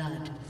Blood.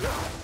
Yeah.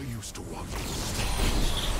I used to want. the.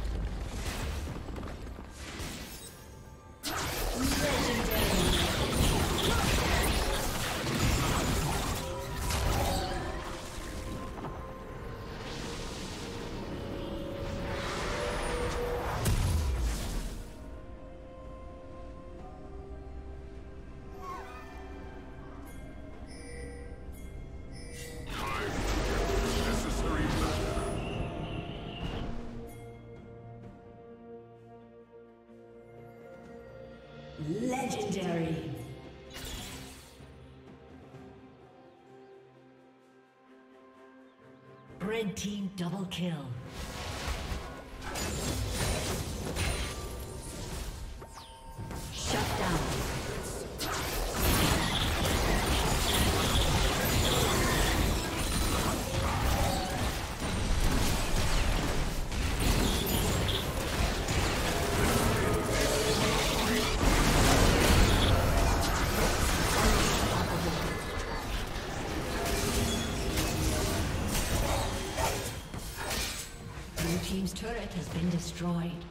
Team double kill. Destroyed.